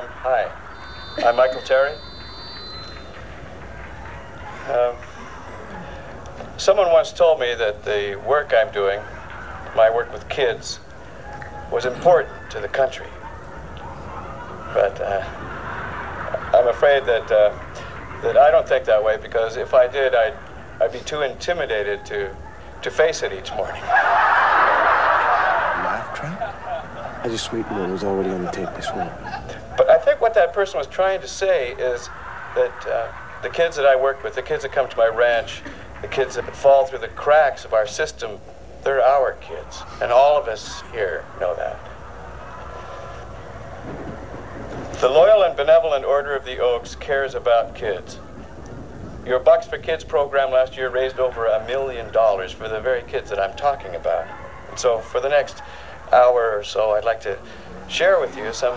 I'm hi. I'm Michael Terry. Um, someone once told me that the work I'm doing, my work with kids, was important to the country. But uh, I'm afraid that uh, that I don't think that way because if I did, I'd I'd be too intimidated to to face it each morning. Laugh track? I just what was already on the tape. I swear. Think what that person was trying to say is that uh, the kids that I work with, the kids that come to my ranch, the kids that fall through the cracks of our system, they're our kids. And all of us here know that. The Loyal and Benevolent Order of the Oaks cares about kids. Your Bucks for Kids program last year raised over a million dollars for the very kids that I'm talking about. And so for the next hour or so, I'd like to share with you some,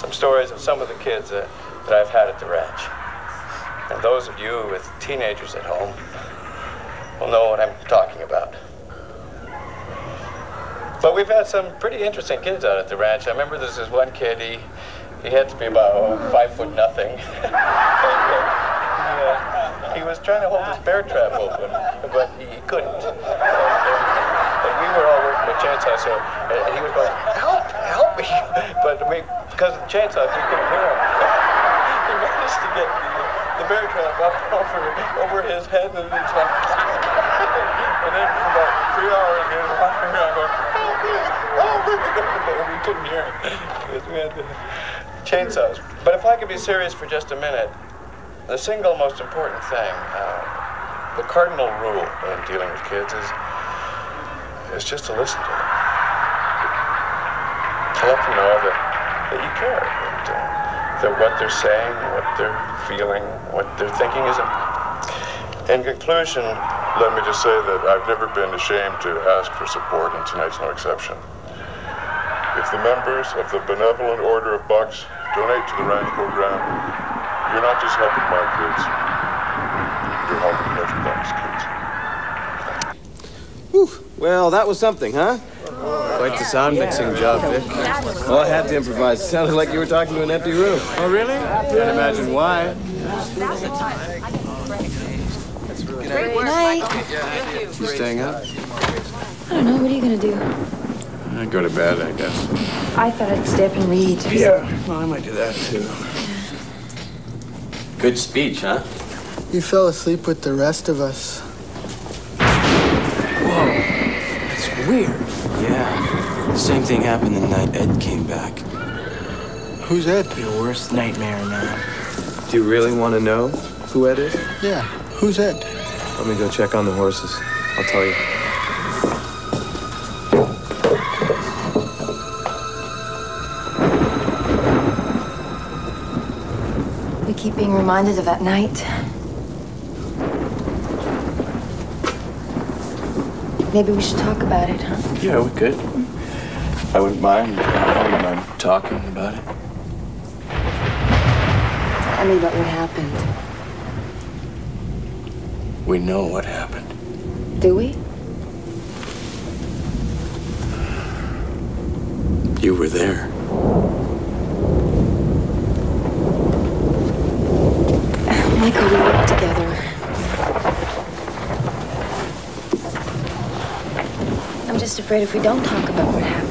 some stories of some of the kids uh, that I've had at the ranch. And those of you with teenagers at home will know what I'm talking about. But we've had some pretty interesting kids out at the ranch. I remember this one kid, he, he had to be about oh, five foot nothing. uh, he, was trying to hold his bear trap open, but he, couldn't. And, and, and we were all working with chainsaws, so and he was going, help, because of the chainsaw, we couldn't hear him. he managed to get the, the bear trap up over, over his head, and just went, and then for about three hours, he was walking around going, help me, help me. But we couldn't hear him because we had the chainsaws. But if I could be serious for just a minute, the single most important thing, uh, the cardinal rule in dealing with kids is, is just to listen to them. To let them know that, that you care, that, uh, that what they're saying, what they're feeling, what they're thinking is important. In conclusion, Let me just say that I've never been ashamed to ask for support, and tonight's no exception. If the members of the Benevolent Order of Bucks donate to the ranch program, you're not just helping my kids, you're helping everybody's kids. Well, that was something, huh? Quite the sound mixing job, Vic. Well, I had to improvise. It sounded like you were talking to an empty room. Oh, really? Can't imagine why. Good night. You staying up? I don't know. What are you gonna do? I'd go to bed, I guess. I thought I'd stay up and read. Yeah, well, I might do that too. Good speech, huh? You fell asleep with the rest of us. Whoa, that's weird. Yeah. The same thing happened the night Ed came back. Who's Ed? Your worst nightmare now. Do you really want to know who Ed is? Yeah, who's Ed? Let me go check on the horses. I'll tell you. We keep being reminded of that night. Maybe we should talk about it, huh? Yeah, we could. I wouldn't mind. I wouldn't mind talking about it. Tell me about what happened. We know what happened. Do we? You were there. Michael, we worked together. I'm just afraid if we don't talk about what happened.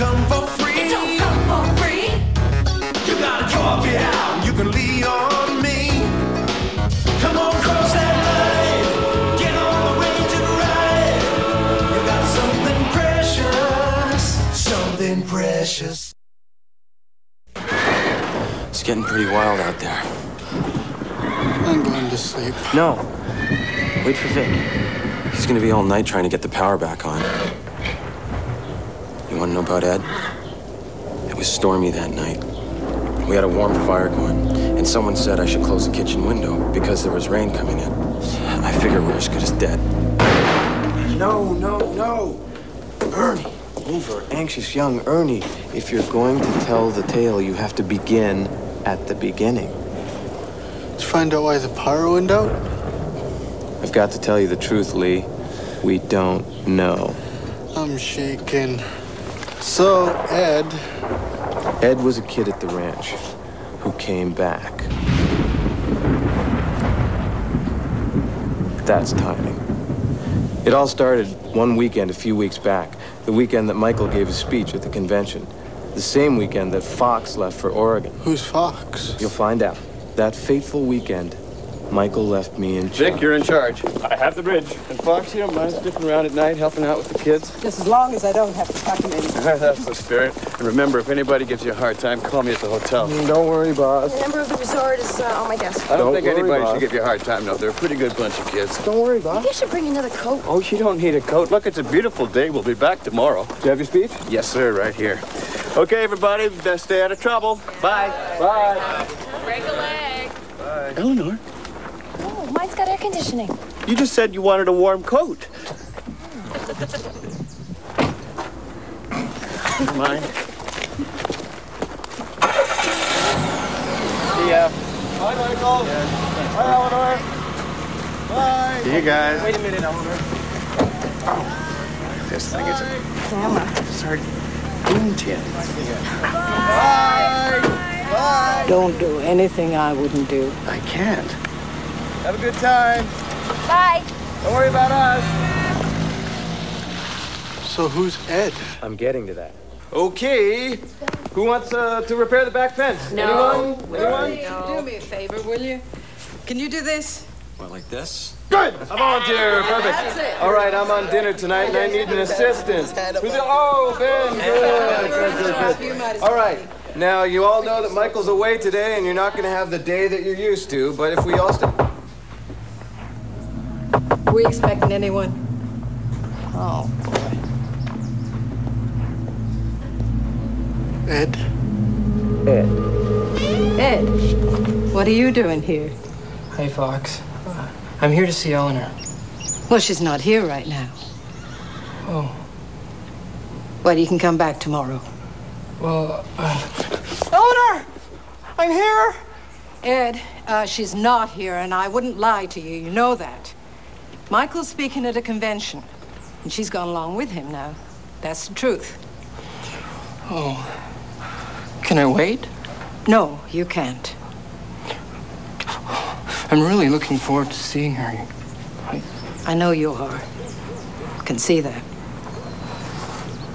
come for free. It don't come for free. You gotta drop it out. You can lean on me. Come on, cross that line. Get on the range and ride. You got something precious, something precious. It's getting pretty wild out there. I'm going to sleep. No. Wait for Vic. He's gonna be all night trying to get the power back on. You wanna know about Ed? It was stormy that night. We had a warm fire going, and someone said I should close the kitchen window because there was rain coming in. I figure we're as good as dead. No, no, no. Ernie. Over anxious young Ernie. If you're going to tell the tale, you have to begin at the beginning. Let's find out why the power went out. I've got to tell you the truth, Lee. We don't know. I'm shaking. So, Ed, Ed was a kid at the ranch who came back. That's timing. It all started one weekend a few weeks back, the weekend that Michael gave his speech at the convention. The same weekend that Fox left for Oregon. who's Fox? You'll find out. That fateful weekend, Michael left me in charge. Vic, you're in charge. I have the bridge. And Fox, you don't mind sniffing around at night, helping out with the kids? Just as long as I don't have to tuck him in. That's the spirit. And remember, if anybody gives you a hard time, call me at the hotel. Don't worry, boss. The number of the resort is uh, on my desk. I don't, Don't think worry, anybody boss. should give you a hard time, no. They're a pretty good bunch of kids. Don't worry, boss. Maybe I should bring another coat. Oh, you don't need a coat. Look, it's a beautiful day. We'll be back tomorrow. Do you have your speech? Yes, sir, right here. Okay, everybody, best stay out of trouble. Bye. Bye. Break a leg. Bye. Eleanor, Oh, mine's got air conditioning. you just said you wanted a warm coat. Never mind. See ya. Bye, Michael. Bye, Eleanor. Bye. See you guys. Wait a minute, Eleanor. This thing is a Camera. sardine tin. Don't do anything I wouldn't do. I can't. Have a good time. Bye. Don't worry about us. So, who's Ed? I'm getting to that. Okay. Who wants uh, to repair the back fence? No. Anyone? Anyone? Do me a favor, will you? Can you do this? What, like this? Good. I volunteer. Perfect. That's it. All right, I'm on dinner tonight and I need an assistant. Who's it? Oh, Ben. Good. Good, good, good. You might as All well right. Now, you all know that Michael's away today and you're not going to have the day that you're used to, but if we all stay. Be. We expecting anyone? Oh, boy. Ed? Ed, Ed, what are you doing here? Hi, Fox. Uh, I'm here to see Eleanor. Well, she's not here right now. Oh, Well, you can come back tomorrow. well, uh, Eleanor! I'm here! Ed, uh, she's not here, and I wouldn't lie to you. You know that. Michael's speaking at a convention, and she's gone along with him now. That's the truth. oh. Can I wait? No, you can't. I'm really looking forward to seeing her. I, I know you are. I Can see that.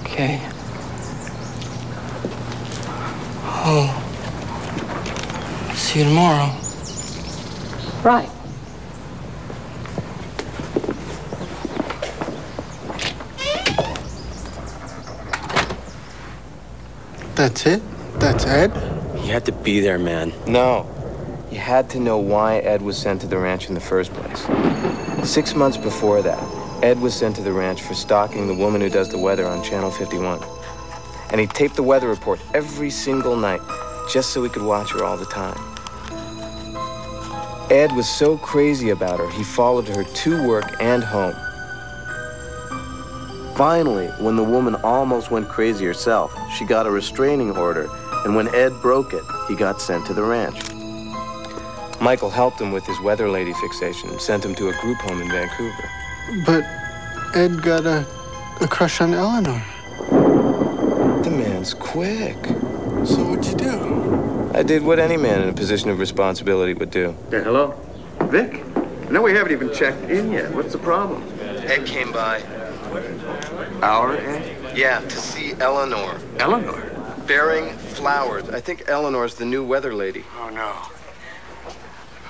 okay. Oh. See you tomorrow. Right. That's it? That's Ed? You had to be there, man. No. You had to know why Ed was sent to the ranch in the first place. Six months before that, Ed was sent to the ranch for stalking the woman who does the weather on Channel 51. And he taped the weather report every single night just so he could watch her all the time. Ed was so crazy about her, he followed her to work and home. Finally, when the woman almost went crazy herself, she got a restraining order, and when Ed broke it, he got sent to the ranch. Michael helped him with his weather lady fixation and sent him to a group home in Vancouver. But Ed got a, a crush on Eleanor. The man's quick. So what'd you do? I did what any man in a position of responsibility would do. Yeah, hello? Vic? No, we haven't even checked in yet. What's the problem? Ed came by. Our Ed? Yeah, to see Eleanor. Eleanor? Bearing flowers. I think Eleanor's the new weather lady. Oh, no.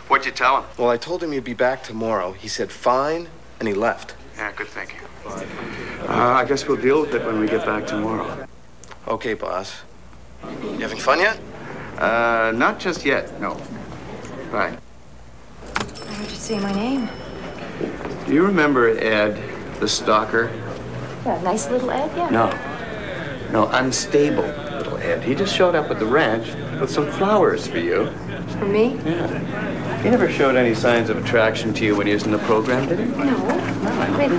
What'd you tell him? Well, I told him he'd be back tomorrow. He said fine, and he left. Yeah, good thinking. Uh, I guess we'll deal with it when we get back tomorrow. Okay, boss. You having fun yet? Uh, not just yet, no. Bye. I heard you say my name. Do you remember Ed, the stalker? Yeah, nice little Ed, yeah. No. No, unstable little Ed. He just showed up at the ranch with some flowers for you. For me? Yeah. He never showed any signs of attraction to you when he was in the program, did he? No. No, I mean,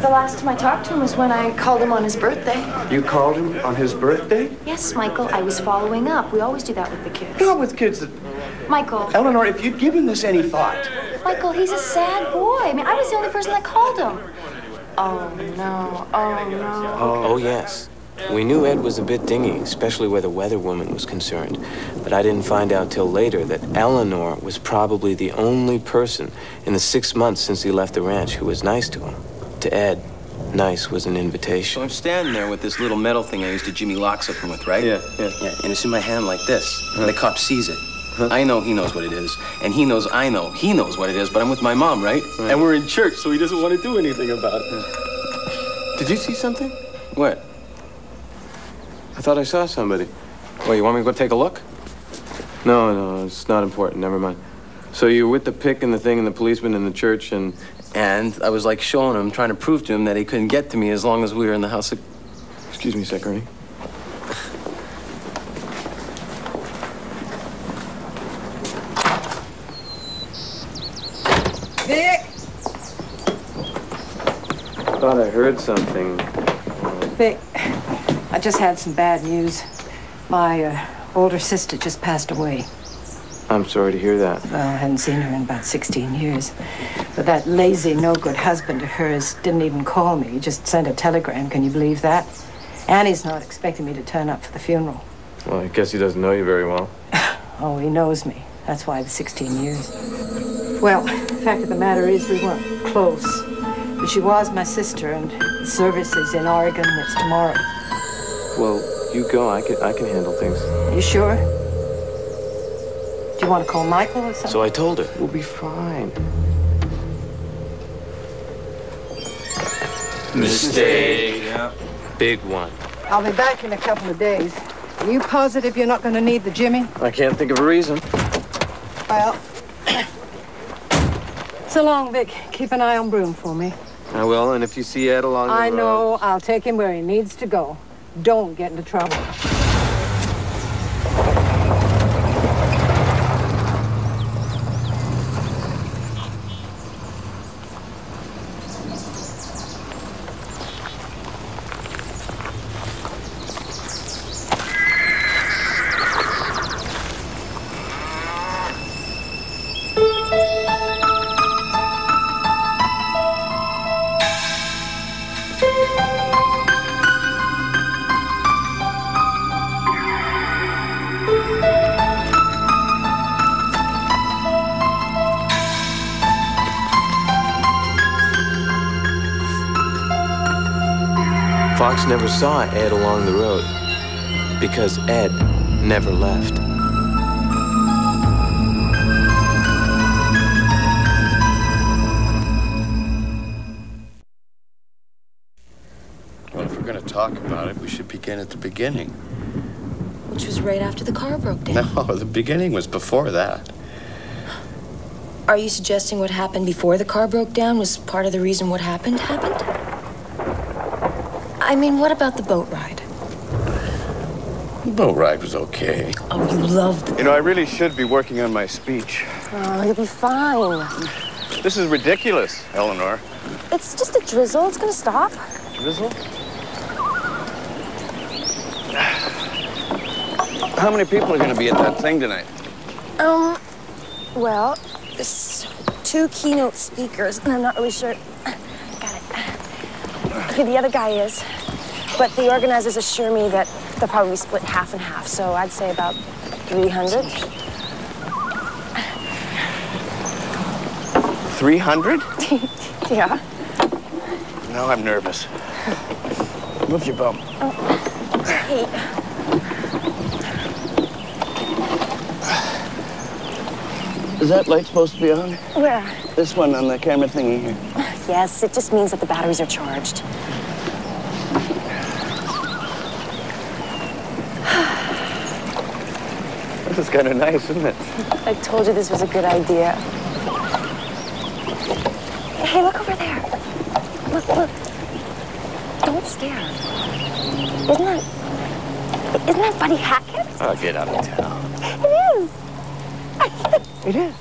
the last time I talked to him was when I called him on his birthday. You called him on his birthday? Yes, Michael, I was following up. We always do that with the kids. Not with kids that... Michael. Eleanor, if you'd given this any thought... Michael, he's a sad boy. I mean, I was the only person that called him. Oh, no. Oh, no. Oh, yes. We knew Ed was a bit dingy, especially where the weather woman was concerned. But I didn't find out till later that Eleanor was probably the only person in the six months since he left the ranch who was nice to him. To Ed, nice was an invitation. So I'm standing there with this little metal thing I used to Jimmy lock something with, right? Yeah, yeah. Yeah, and it's in my hand like this. And the uh-huh. cop sees it. I know he knows what it is, and he knows I know he knows what it is, but I'm with my mom, right? And we're in church, so he doesn't want to do anything about it. Did you see something? What? I thought I saw somebody. Well, you want me to go take a look? No, no, it's not important. Never mind. So you were with the pick and the thing and the policeman in the church and... And I was like showing him, trying to prove to him that he couldn't get to me as long as we were in the house. Of... Excuse me, Secretary. Vic! Thought I heard something. Vic, I just had some bad news. My uh, older sister just passed away. I'm sorry to hear that. Well, I hadn't seen her in about 16 years. But that lazy, no good husband of hers didn't even call me. He just sent a telegram. Can you believe that? Annie's not expecting me to turn up for the funeral. Well, I guess he doesn't know you very well. Oh, he knows me. That's why the 16 years. Well, the fact of the matter is, we weren't close. But she was my sister, and the service is in Oregon. It's tomorrow. Well, you go. I can, I can handle things. You sure? Do you want to call Michael or something? So I told her. We'll be fine. Mistake. Big one. I'll be back in a couple of days. Are you positive you're not going to need the Jimmy? I can't think of a reason. Well, so long, Vic. Keep an eye on Broom for me. I will, and if you see Ed along the I road... know. I'll take him where he needs to go. Don't get into trouble. Never saw Ed along the road because Ed never left. Well, if we're going to talk about it, we should begin at the beginning. Which was right after the car broke down. No, the beginning was before that. Are you suggesting what happened before the car broke down was part of the reason what happened happened? I mean, what about the boat ride? The boat ride was okay. Oh, you loved it. You know, I really should be working on my speech. Oh, you'll be fine. This is ridiculous, Eleanor. It's just a drizzle. It's gonna stop. Drizzle? How many people are going to be at that thing tonight? Um, well, there's two keynote speakers, and I'm not really sure. Got it. Okay, the other guy is. But the organizers assure me that they'll probably split half and half, so I'd say about 300. 300? yeah. Now I'm nervous. Move your bum. Hey, oh. Is that light supposed to be on? where? This one on the camera thingy here. Yes, it just means that the batteries are charged. This is kind of nice, isn't it? I told you this was a good idea. Hey, look over there. Look, look. Don't stare. Isn't that... Isn't that Buddy Hackett? Oh, get out of town. It is. It is.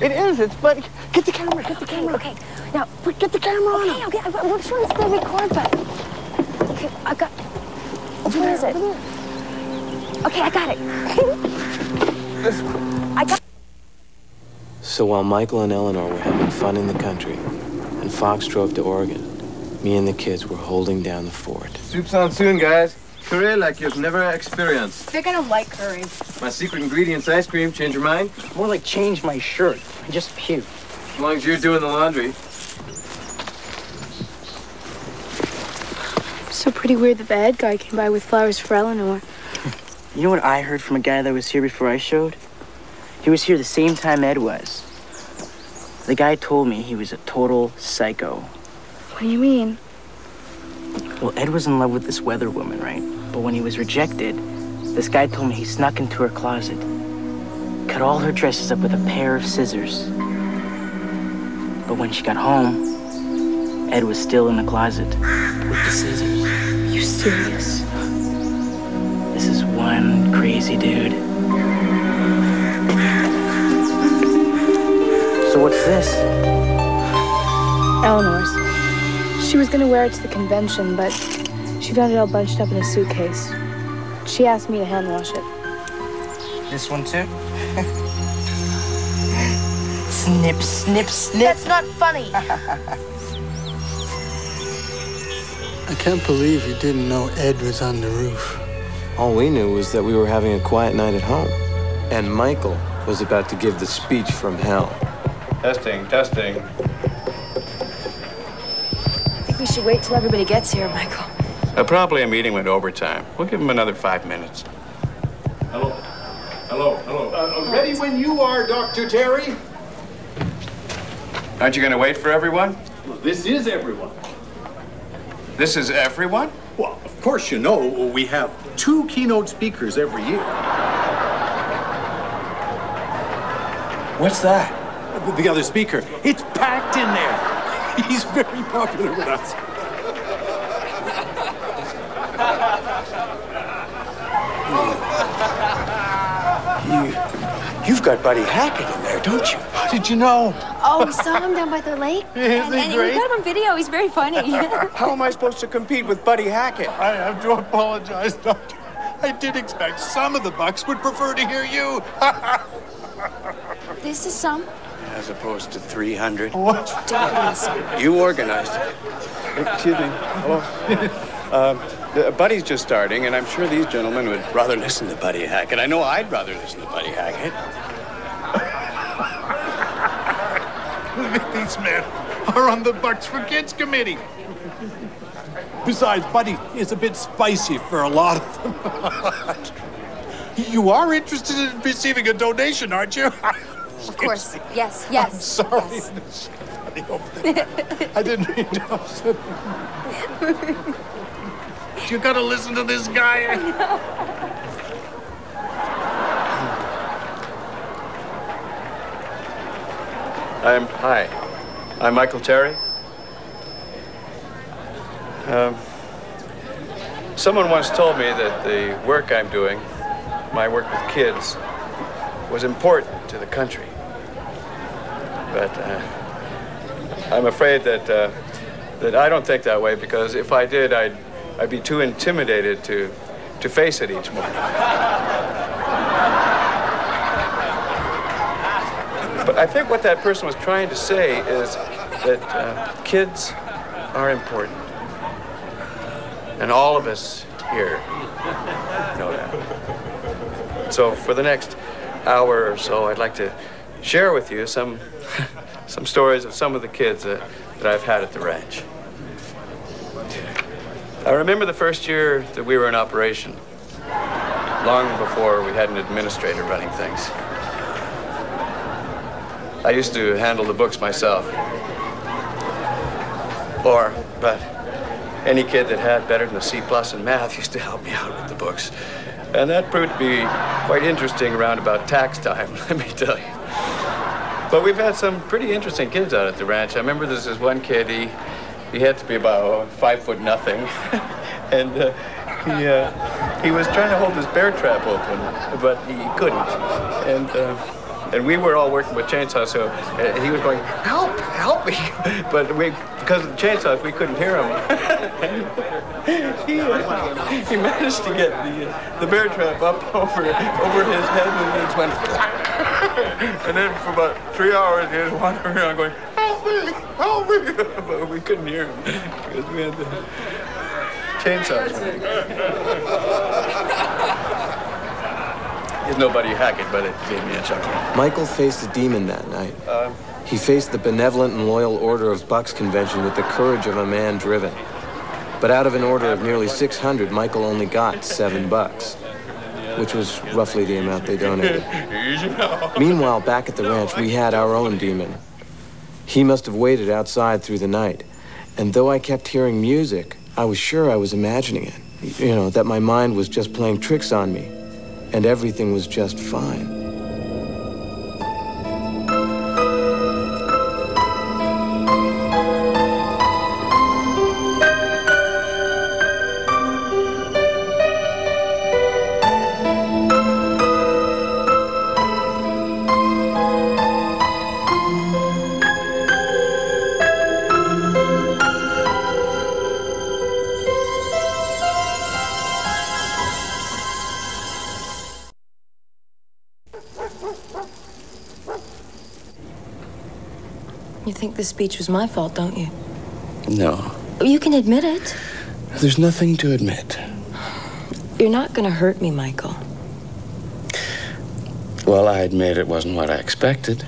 It is. It's Buddy. Get the camera. Get the Okay, camera. okay. Now, Get the camera on. okay, okay. I'm sure it's the record button. Okay, I got... Where is it? Okay, I got it. I got... So while Michael and Eleanor were having fun in the country, and Fox drove to Oregon, me and the kids were holding down the fort. Soup's on soon, guys. Curry like you've never experienced. They're gonna like curry. My secret ingredient's ice cream. Change your mind? More like change my shirt. I just puke. As long as you're doing the laundry. So pretty weird that the head guy came by with flowers for Eleanor. You know what I heard from a guy that was here before I showed? He was here the same time Ed was. The guy told me he was a total psycho. What do you mean? Well, Ed was in love with this weather woman, right? But when he was rejected, this guy told me he snuck into her closet, cut all her dresses up with a pair of scissors. But when she got home, Ed was still in the closet with the scissors. Are you serious? This is one crazy dude. So what's this? Eleanor's. She was gonna wear it to the convention, but she found it all bunched up in a suitcase. She asked me to hand wash it. This one too? snip, snip, snip. That's not funny. I can't believe you didn't know Ed was on the roof. All we knew was that we were having a quiet night at home, and Michael was about to give the speech from hell. Testing, testing. I think we should wait till everybody gets here, Michael. Uh, probably a meeting went overtime. We'll give him another five minutes. Hello. Hello, hello. Uh, ready when you are, Dr. Terry. Aren't you going to wait for everyone? Well, this is everyone. This is everyone? Well, of course, you know we have two keynote speakers every year. What's that? The other speaker. It's packed in there. He's very popular with us. You, you've got Buddy Hackett in there, don't you? How did you know? Oh, we saw him down by the lake. Isn't and, he and great? we got him on video. He's very funny. How am I supposed to compete with Buddy Hackett? I have to apologize, Doctor. I did expect some of the bucks would prefer to hear you. this is some. As opposed to 300. What? You organized it. Excuse me. Hello. Um, the- Buddy's just starting, and I'm sure these gentlemen would rather listen to Buddy Hackett. I know I'd rather listen to Buddy Hackett. These men are on the Bucks for Kids committee. Besides, Buddy is a bit spicy for a lot of them. you are interested in receiving a donation, aren't you? Of course. Yes, yes. I'm sorry. yes. Buddy. I didn't mean to upset you. You gotta listen to this guy. I'm hi. I'm Michael Terry. Um, someone once told me that the work I'm doing, my work with kids, was important to the country. But uh, I'm afraid that uh, that I don't think that way because if I did, I'd I'd be too intimidated to to face it each morning. I think what that person was trying to say is that uh, kids are important. And all of us here know that. So for the next hour or so, I'd like to share with you some, some stories of some of the kids uh, that I've had at the ranch. I remember the first year that we were in operation, long before we had an administrator running things. I used to handle the books myself. Or, but any kid that had better than a C plus in math used to help me out with the books. And that proved to be quite interesting around about tax time, let me tell you. But we've had some pretty interesting kids out at the ranch. I remember there's this one kid, he, he had to be about five foot nothing. and uh, he, uh, he was trying to hold his bear trap open, but he couldn't. And, uh, and we were all working with chainsaws, so uh, he was going, help, help me. but we, because of the chainsaws, we couldn't hear him. he, he managed to get the, the bear trap up over, over his head and it just went and then for about three hours he was wandering around going, help me, help me. but we couldn't hear him because we had the chainsaws. He's no Buddy Hackett, but it gave me a chuckle. Michael faced a demon that night. Um, He faced the benevolent and loyal Order of Bucks convention with the courage of a man driven. But out of an order of nearly 600, Michael only got seven bucks, which was roughly the amount they donated. Meanwhile, back at the ranch, we had our own demon. He must have waited outside through the night. And though I kept hearing music, I was sure I was imagining it. You know, that my mind was just playing tricks on me. And everything was just fine. Speech was my fault, don't you? No, You can admit it. there's nothing to admit. You're not gonna hurt me, Michael. Well, I admit it wasn't what I expected.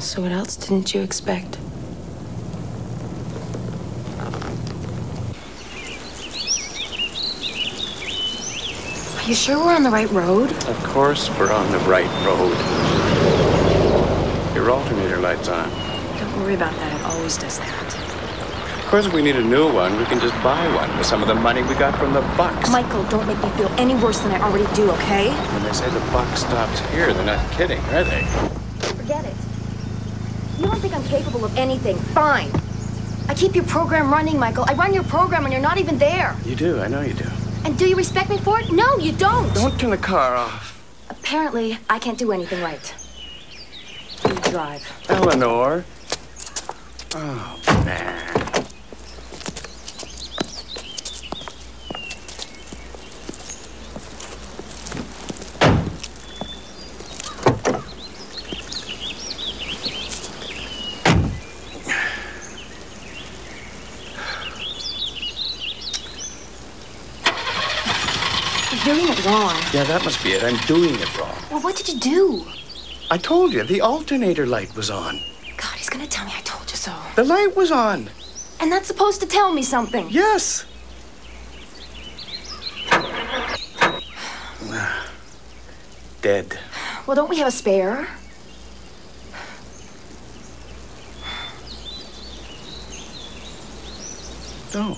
So what else didn't you expect? Are you sure we're on the right road? Of course, we're on the right road. Your alternator light's on. Don't worry about that. It always does that. Of course, if we need a new one, we can just buy one with some of the money we got from the bucks. Michael, don't make me feel any worse than I already do, okay? When they say the buck stops here, they're not kidding, are they? Forget it. You don't think I'm capable of anything. Fine. I keep your program running, Michael. I run your program and you're not even there. You do, I know you do. And do you respect me for it? No, you don't. Don't turn the car off. Apparently, I can't do anything right. Drive. Eleanor. Oh, man. You're doing it wrong. Yeah, that must be it. I'm doing it wrong. Well, what did you do? I told you, the alternator light was on. God, he's gonna tell me I told you so. The light was on. And that's supposed to tell me something. Yes. Dead. Well, don't we have a spare? No.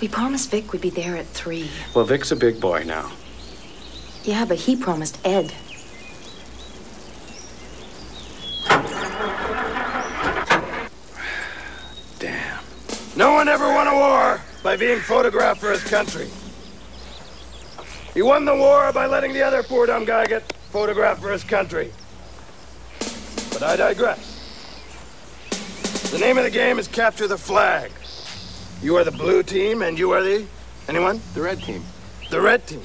We promised Vic we'd be there at three. Well, Vic's a big boy now. Yeah, but he promised Ed. No one ever won a war by being photographed for his country. He won the war by letting the other poor dumb guy get photographed for his country. But I digress. The name of the game is capture the flag. You are the blue team and you are the... Anyone? The red team. The red team.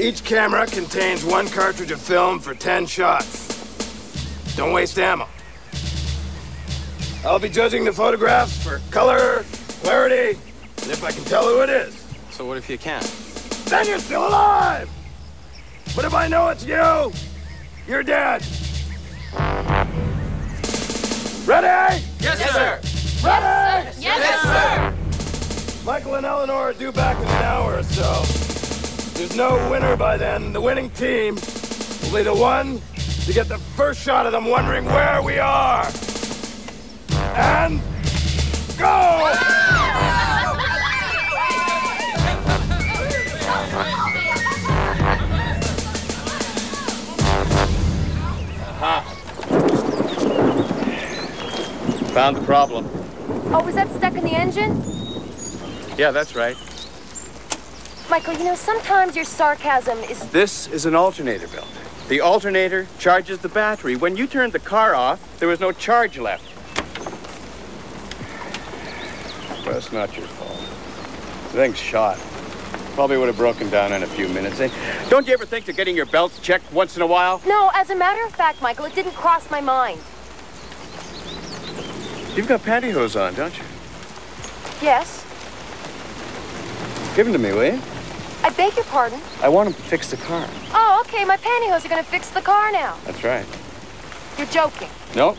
Each camera contains one cartridge of film for 10 shots. Don't waste ammo. I'll be judging the photographs for color, clarity, and if I can tell who it is, So what if you can't? then you're still alive! But if I know it's you, you're dead. Ready? Yes, sir. Ready? Yes, sir. Michael and Eleanor are due back in an hour or so. There's no winner by then. The winning team will be the one to get the first shot of them wondering where we are and go! Found the problem. Oh, was that stuck in the engine? Yeah, that's right. Michael, you know, sometimes your sarcasm is... This is an alternator belt. The alternator charges the battery. When you turned the car off, there was no charge left. Well, it's not your fault. The thing's shot. Probably would have broken down in a few minutes. And don't you ever think of getting your belts checked once in a while? No, as a matter of fact, Michael, it didn't cross my mind. You've got pantyhose on, don't you? Yes. Give them to me, will you? I beg your pardon. I want them to fix the car. Oh, okay. My pantyhose are gonna fix the car now. That's right. You're joking. No?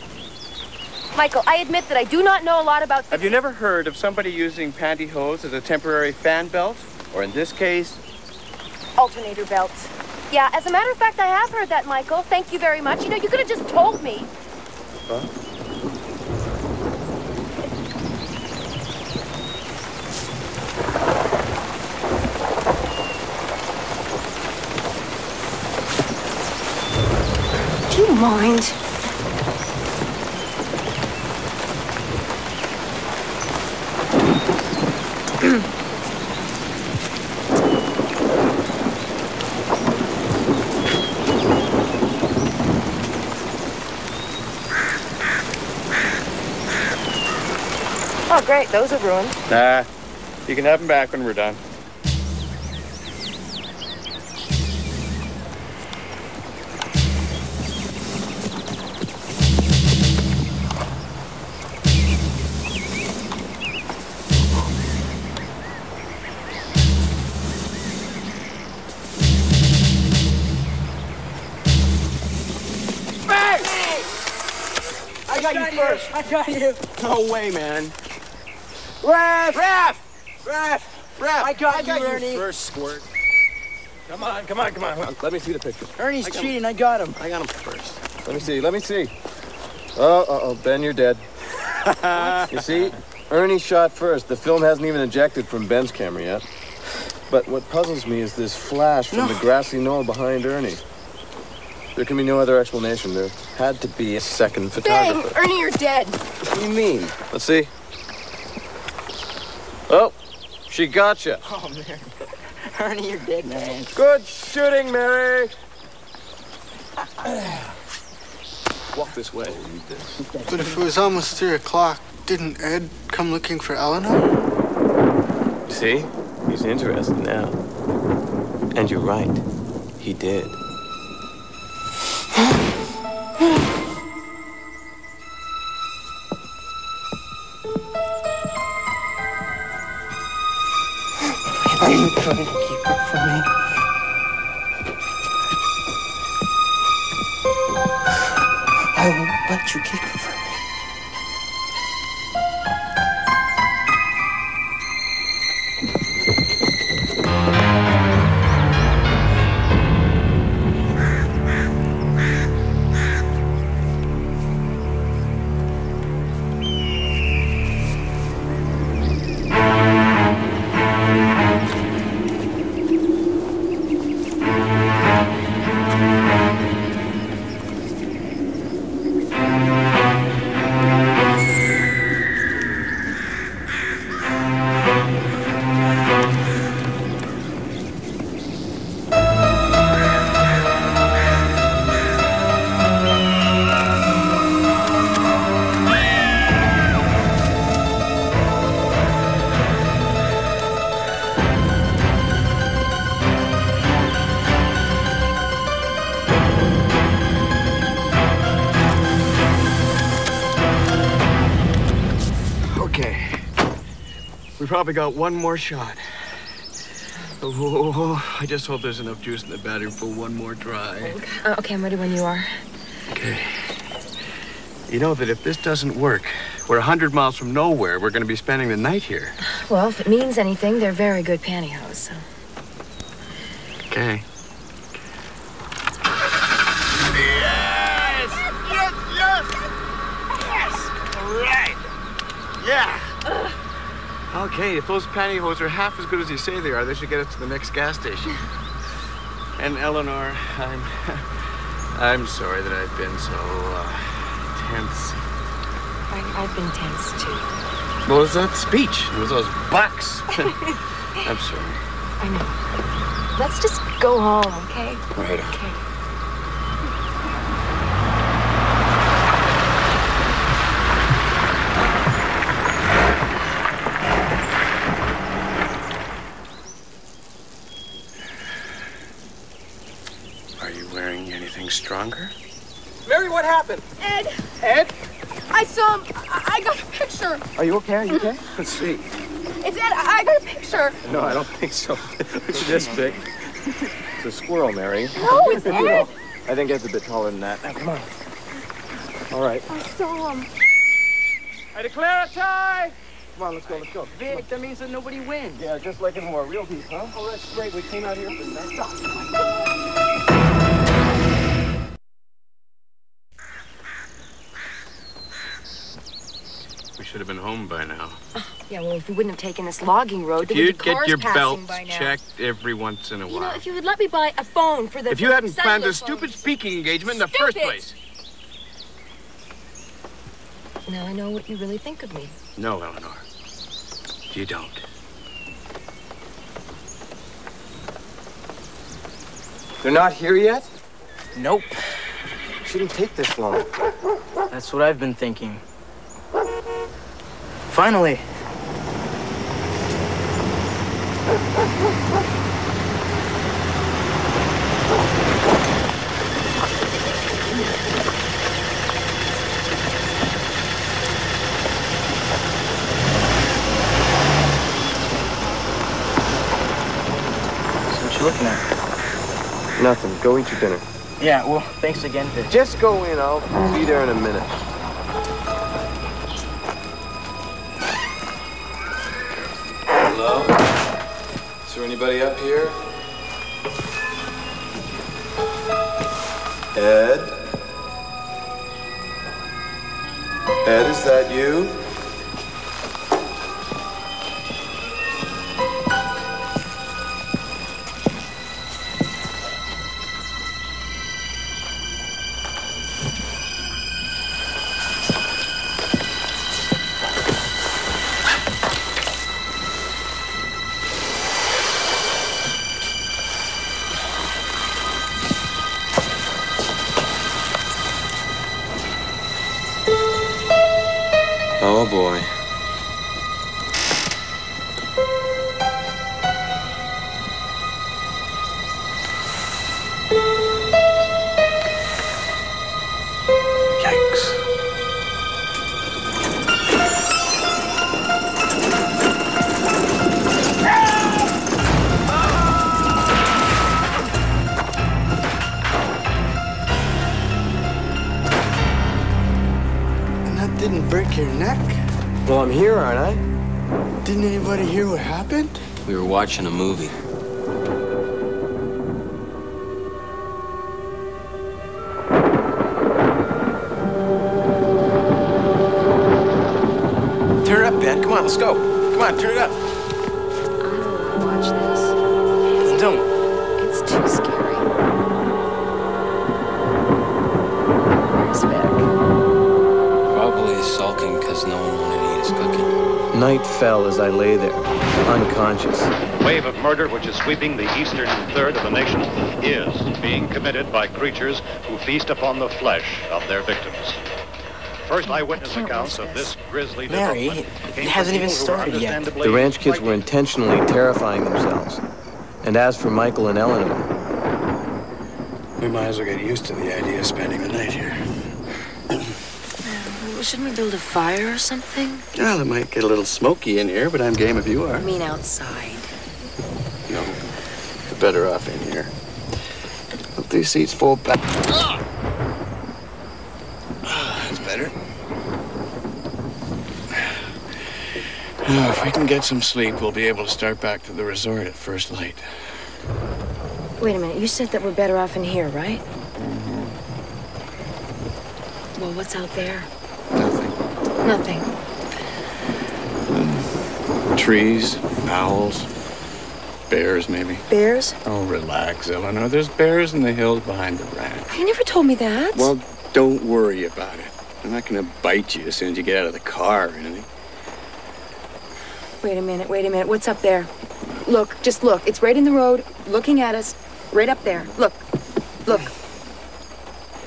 Michael, I admit that I do not know a lot about. Have you never heard of somebody using pantyhose as a temporary fan belt? Or in this case, alternator belts. Yeah, as a matter of fact, I have heard that, Michael. Thank you very much. You know, you could have just told me. Huh? Do you mind? Great. Those are ruined. Nah. You can have them back when we're done. I got you first. I got you. No way, man. Raph! Raph! Raph! Raph! I got I got you, you Ernie. first, Squirt. Come on, come on, come on. Let me see the picture. Ernie's I got cheating. I got him. I got him first. Let me see. Let me see. Oh, uh oh, Ben, you're dead. you see, Ernie shot first. The film hasn't even ejected from Ben's camera yet. But what puzzles me is this flash from No. the grassy knoll behind Ernie. There can be no other explanation. There had to be a second Bang! photographer. Ernie, you're dead. What do you mean? Let's see. Oh, she got you. Oh, man. Ernie, you're dead, man. Good shooting, Mary. Walk this way. But if it was almost three o'clock, didn't Ed come looking for Eleanor? See? He's interested now. And you're right. He did. Are you trying to keep it from me? I won't let you keep it probably got one more shot. Oh, I just hope there's enough juice in the battery for one more try. Uh, okay, I'm ready when you are. Okay. You know that if this doesn't work, we're a hundred miles from nowhere. We're going to be spending the night here. Well, if it means anything, they're very good pantyhose. So. Okay. Yes! Yes, yes! Yes! All right! Yeah! Okay, if those pantyhose are half as good as you say they are, they should get us to the next gas station. And Eleanor, I'm, I'm sorry that I've been so uh, tense. I, I've been tense too. What was that speech? It was those bucks. I'm sorry. I know. Let's just go home, okay? Right. Okay. Are you wearing anything stronger? Mary, what happened? Ed, Ed? I saw him. I I got a picture. Are you okay? Are you okay? Let's see. It's Ed. I got a picture. No, I don't think so. It's this big. It's a squirrel, Mary. No, it's Ed. I think it's a bit taller than that. Now, come on. All right. I saw him. I declare a tie! Come on, let's go, let's go. Vic, that means that nobody wins. Yeah, just like in war. Real peace, huh? Oh, that's great. We came out here for that. Should have been home by now. Ah, yeah, well, if we wouldn't have taken this logging road, there would you'd be get cars your passing belt by now. checked every once in a while. You know, if you would let me buy a phone for the If you hadn't planned a stupid speaking engagement in the first place. Now I know what you really think of me. No, Eleanor. You don't. They're not here yet? Nope. Shouldn't take this long. That's what I've been thinking. Finally. So what you looking at? Nothing. Go eat your dinner. Yeah, well, thanks again, Vic. Just go in. I'll be there in a minute. Anybody up here? Ed? Ed, is that you? Didn't break your neck? Well, I'm here, aren't I? Didn't anybody hear what happened? We were watching a movie. Turn it up, Ben. Come on, let's go. Come on, turn it up. Night fell as I lay there, unconscious. The wave of murder which is sweeping the eastern third of the nation is being committed by creatures who feast upon the flesh of their victims. First eyewitness accounts of this grisly Mary, it hasn't even people who were started yet. The ranch kids were intentionally terrifying themselves. And as for Michael and Eleanor, We might as well get used to the idea of spending the night here. Well, shouldn't we build a fire or something? Well, it might get a little smoky in here, but I'm game if you are. I mean outside. No, you're better off in here. Let these seats fold back. That's better. Now, if we can get some sleep, we'll be able to start back to the resort at first light. Wait a minute. You said that we're better off in here, right? Well, what's out there? Nothing. Trees, owls, bears, maybe. Bears? Oh, relax, Eleanor. There's bears in the hills behind the ranch. You never told me that. Well, don't worry about it. I'm not gonna bite you as soon as you get out of the car or anything. Wait a minute, wait a minute. What's up there? Look, just look. It's right in the road, looking at us. Right up there. Look. Look.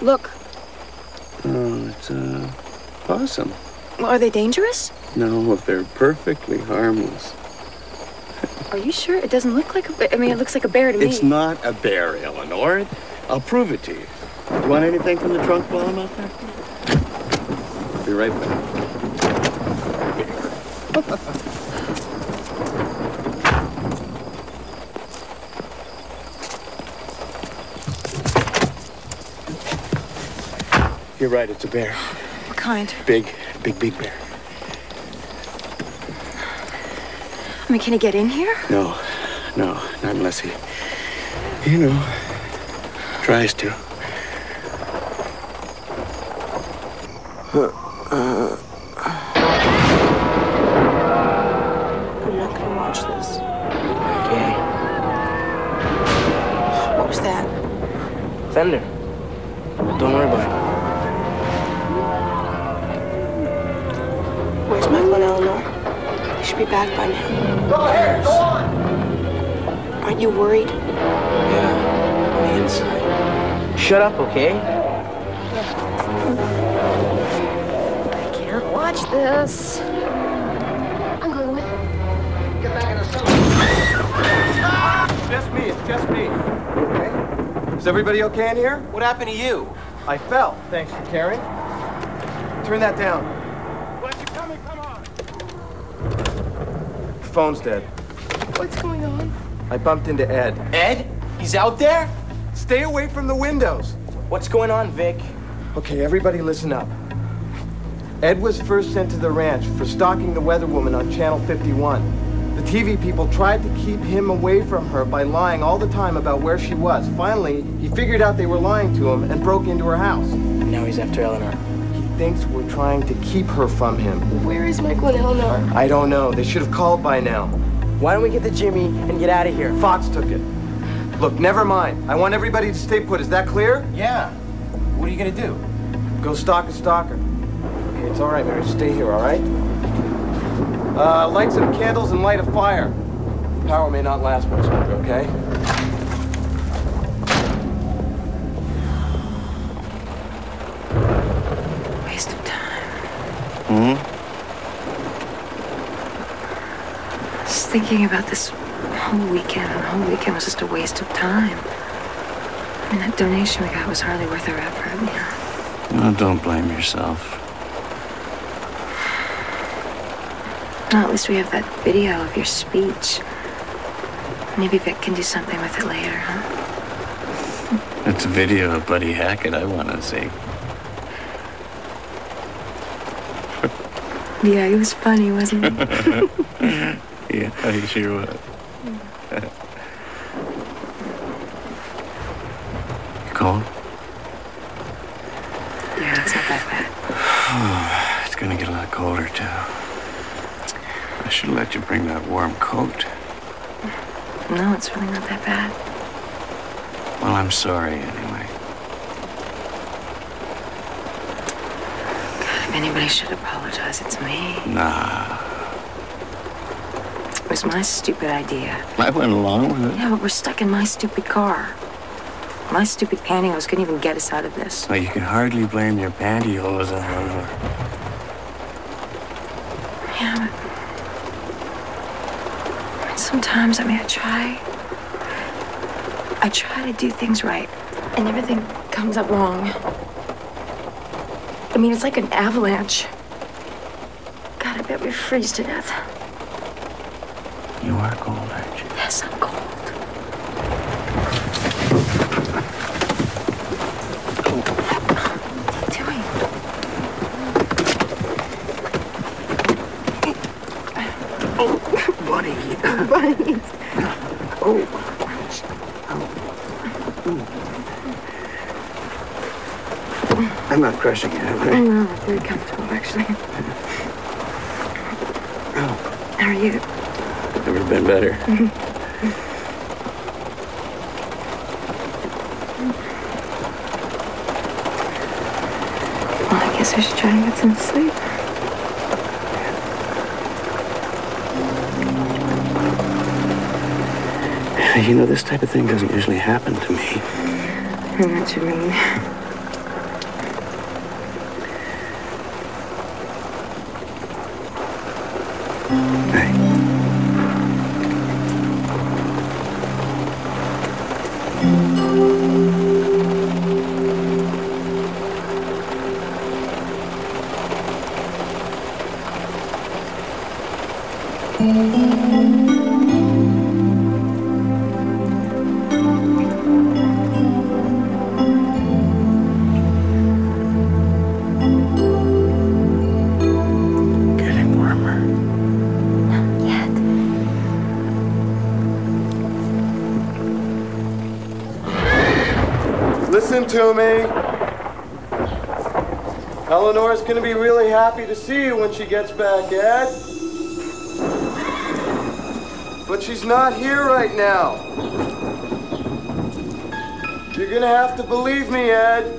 Look. Oh, it's uh, a possum. Are they dangerous? No, they're perfectly harmless. Are you sure? It doesn't look like a bear. I mean, it looks like a bear to me. It's not a bear, Eleanor. I'll prove it to you. Do You want anything from the trunk while I'm out there? Be right back. You're right, it's a bear. What kind? Big, big, big bear. I mean, can he get in here? No, no, not unless he, you know, tries to. I'm not gonna watch this. Okay. What was that? Fender. Don't worry about it. Be back by now. Go ahead, go on. Aren't you worried? Yeah, on the inside. Shut up, okay? I can't watch this. I'm going with. Get back in the cell. Just me, it's just me. Okay? Is everybody okay in here? What happened to you? I fell. Thanks for caring. Turn that down. Phone's dead. What's going on? I bumped into Ed. Ed? He's out there? Stay away from the windows. What's going on, Vic? Okay, everybody listen up. Ed was first sent to the ranch for stalking the weather woman on Channel 51. The TV people tried to keep him away from her by lying all the time about where she was. Finally, he figured out they were lying to him and broke into her house. Now he's after Eleanor. He thinks we're trying to keep her from him. Where is Michael and Eleanor? I don't know. They should have called by now. Why don't we get the Jimmy and get out of here? Fox took it. Look, never mind. I want everybody to stay put. Is that clear? Yeah. What are you gonna do? Go stalk a stalker. Okay, it's all right, Mary. Stay here, all right? Uh, light some candles and light a fire. Power may not last much longer, okay? Hmm? Just thinking about this whole weekend. The whole weekend was just a waste of time. I mean, that donation we got was hardly worth our effort. Know? No, don't blame yourself. Well, at least we have that video of your speech. Maybe Vic can do something with it later, huh? It's a video of Buddy Hackett I want to see. Yeah, he was funny, wasn't he? yeah, he sure was. you cold? Yeah, it's not that bad. it's gonna get a lot colder, too. I should have let you bring that warm coat. No, it's really not that bad. Well, I'm sorry anyway. God, if anybody should have apologize, it's me. Nah, It was my stupid idea. I went along with it. Yeah, but we're stuck in my stupid car. My stupid pantyhose couldn't even get us out of this. Well, you can hardly blame your pantyhose on Oliver. Yeah, but... I mean, sometimes, I mean, I try... I try to do things right, and everything comes up wrong. I mean, it's like an avalanche. God, I bet we freeze to death. You are cold, aren't you? Yes, I'm cold. What are you doing? Oh, buddy. Buddy. Oh. I'm not crushing it, am I I? know, very comfortable, actually. You? Never been better. Well, I guess guess I should try and get some sleep. You know, this type of thing doesn't usually happen to me. I know what you mean. Eleanor's gonna be really happy to see you when she gets back, Ed. But she's not here right now. You're gonna have to believe me. Ed?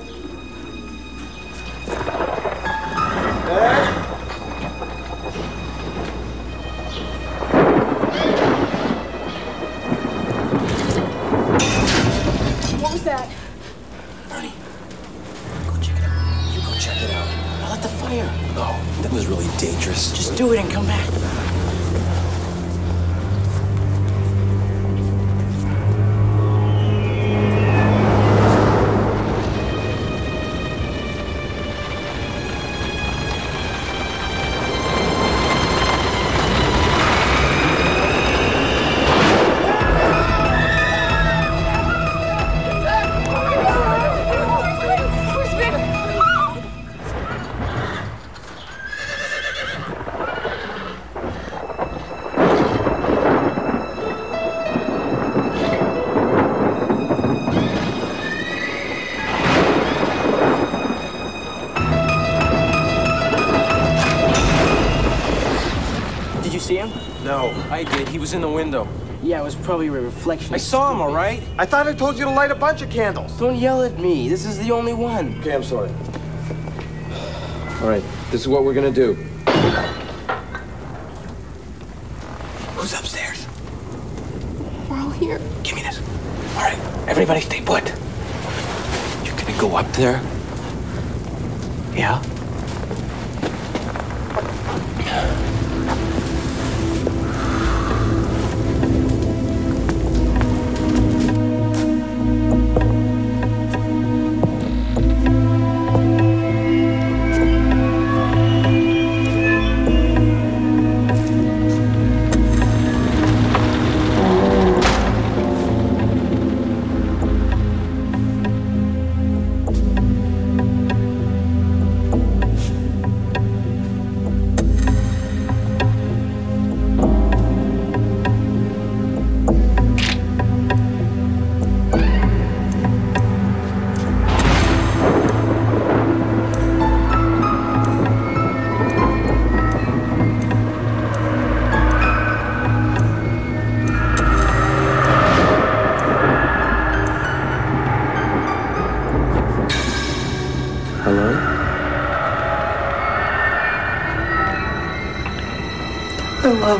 Was in the window. Yeah, it was probably a reflection. I saw him, all right? I thought I told you to light a bunch of candles. Don't yell at me. This is the only one. Okay, I'm sorry. All right, this is what we're gonna do. Who's upstairs? We're all here. Give me this. All right, everybody stay put. You're gonna go up there.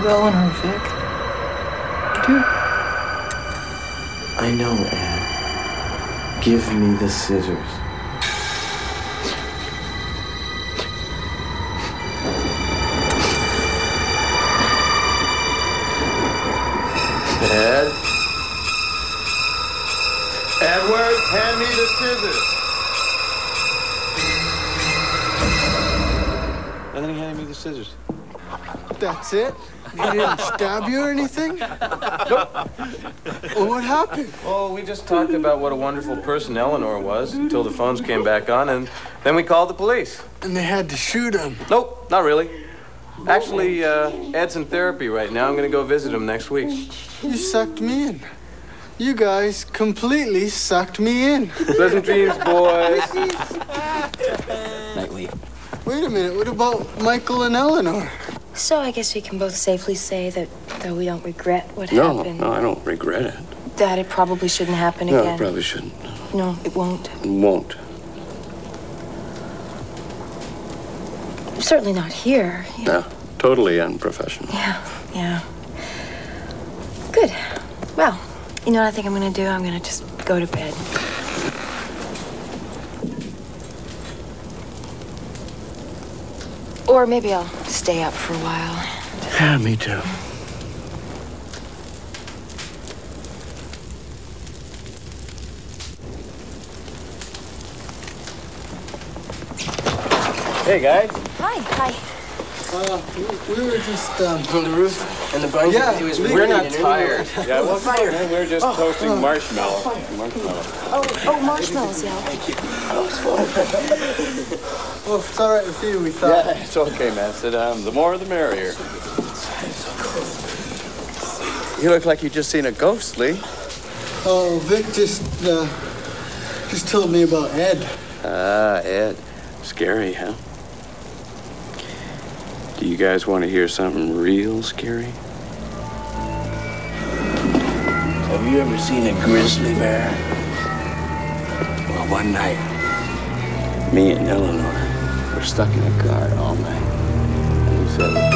I love Eleanor, Vic. I do. I know, Anne. Give me the scissors. Ed? Edward, hand me the scissors. And then he handed me the scissors. That's it? He didn't stab you or anything? Nope. Well, what happened? Oh, we just talked about what a wonderful person Eleanor was until the phones came back on, and then we called the police. And they had to shoot him. Nope, not really. Actually, uh, Ed's in therapy right now. I'm gonna go visit him next week. You sucked me in. You guys completely sucked me in. Pleasant dreams, boys. Nightly. Wait a minute, what about Michael and Eleanor? So I guess we can both safely say that though we don't regret what No, happened, no, I don't regret it. that it probably shouldn't happen No, again. it probably shouldn't. No, it won't. It won't. Certainly not here. No, totally unprofessional. Yeah, yeah. Good. Well, you know what I think I'm gonna do? I'm gonna just go to bed. Or maybe I'll stay up for a while. Yeah, me too. Hey, guys. Hi, hi. Uh, we, we were just um, On the roof and the bungee. Yeah, it was we- we're we're not not tired. Yeah, well, fire. We're just Oh, toasting oh. marshmallow. Marshmallow. Oh, oh, marshmallows, yeah. Well, it's all right with you, we thought. Yeah, it's okay, man. Sit down. The more, the merrier. You look like you just seen a ghost, Lee. Oh, Vic just uh, just told me about Ed. Ah, Ed. Scary, huh? Do you guys want to hear something real scary? Have you ever seen a grizzly bear? Well, one night, me and Eleanor were stuck in a car all night. And